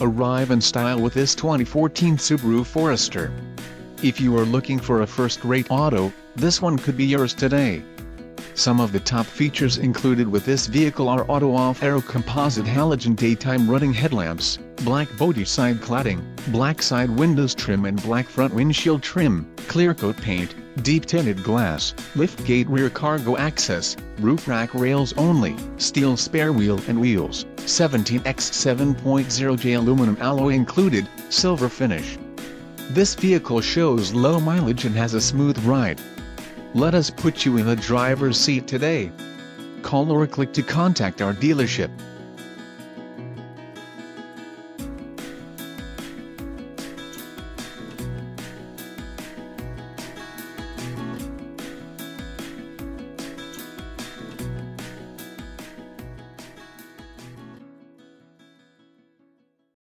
Arrive in style with this 2014 Subaru Forester. If you are looking for a first-rate auto, this one could be yours today. Some of the top features included with this vehicle are auto-off aero composite halogen daytime running headlamps, black body side cladding, black side windows trim and black front windshield trim, clear coat paint, deep tinted glass, liftgate rear cargo access, roof rack rails only, steel spare wheel and wheels, 17x7.0J aluminum alloy included, silver finish. This vehicle shows low mileage and has a smooth ride. Let us put you in the driver's seat today. Call or click to contact our dealership.